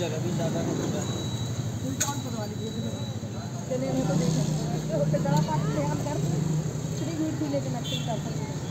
जगह भी ज़्यादा नहीं होगा उल्टा ऑन तो देखें। तो ले लेकिन कर सकते